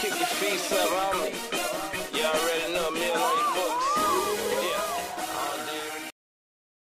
kick your feet up. I'm, you already know me on your books.